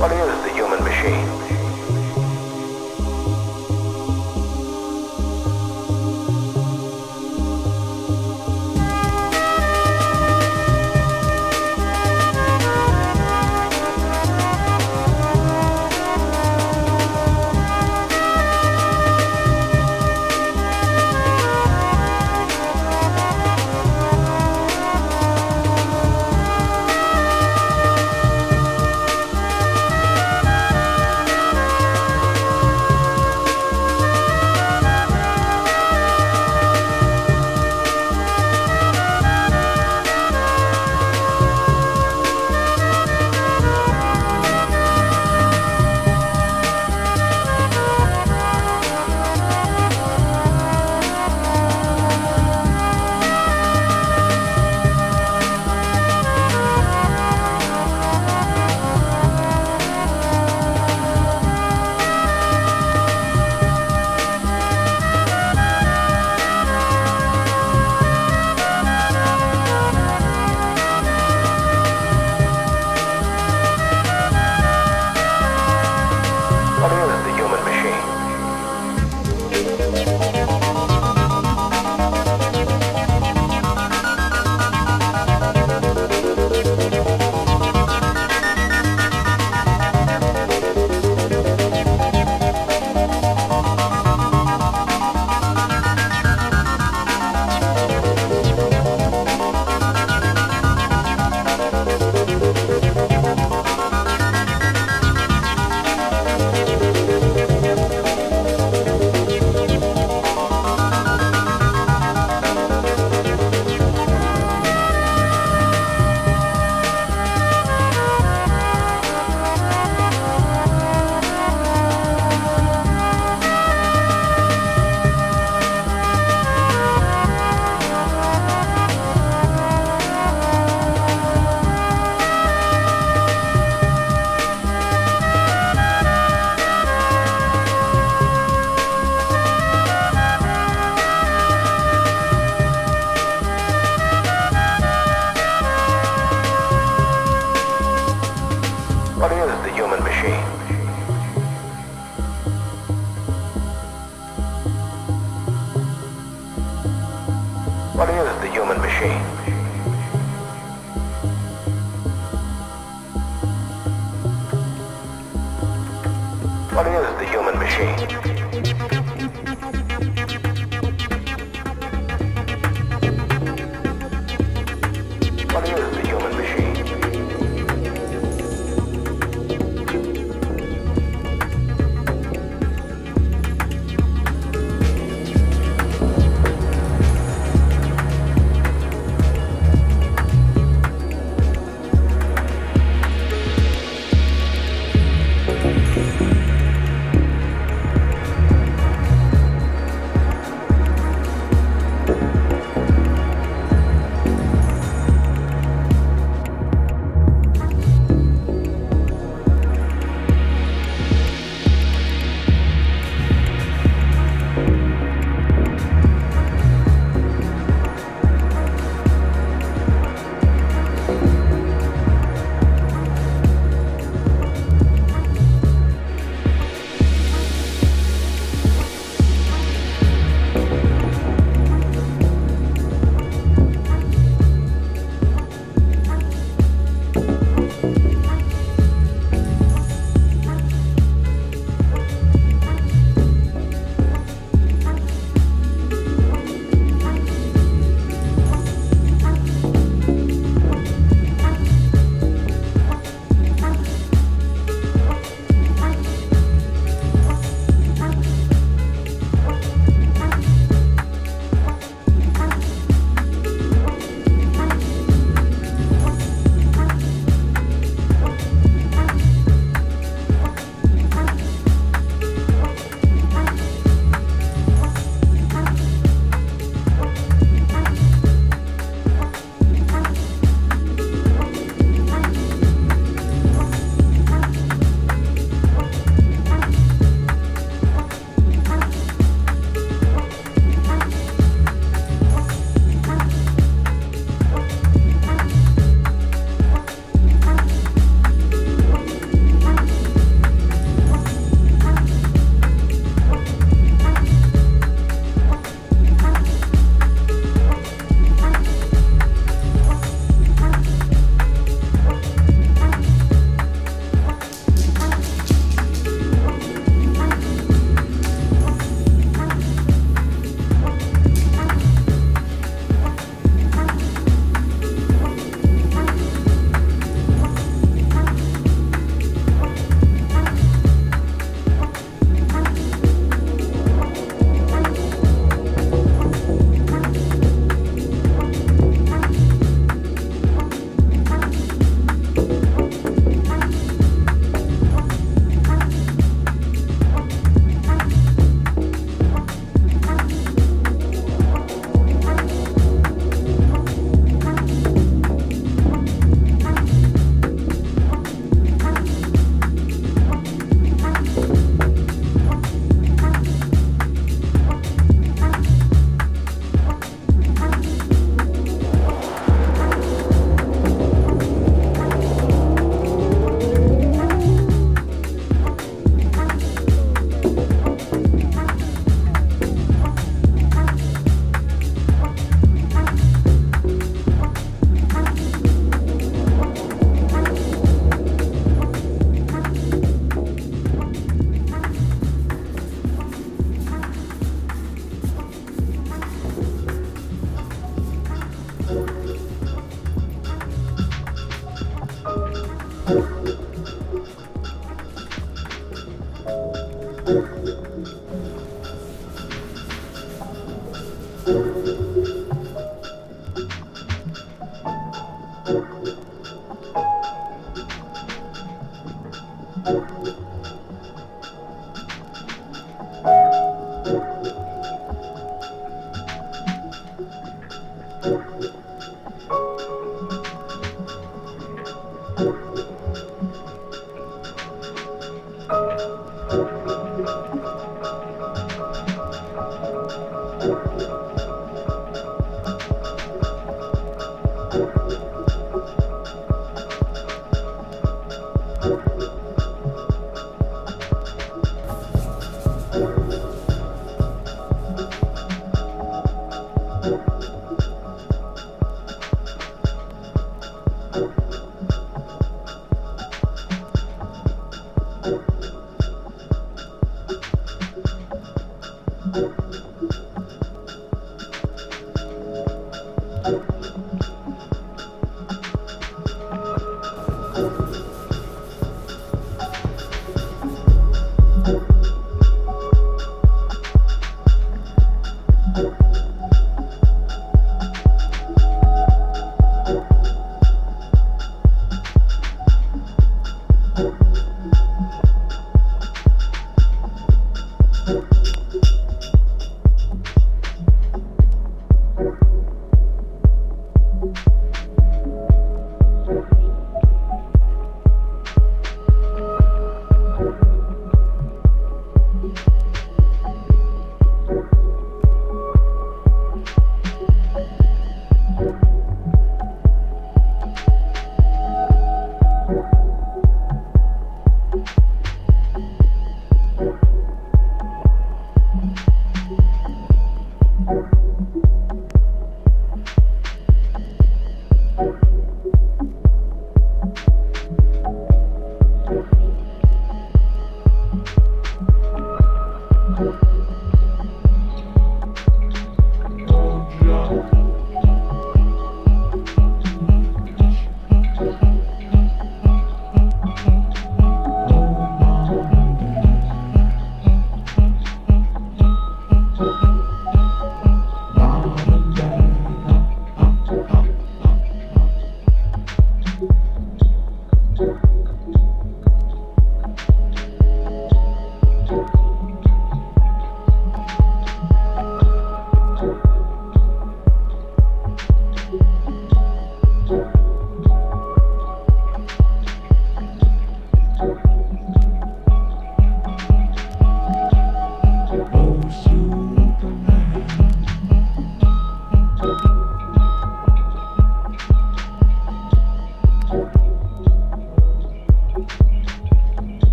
What is the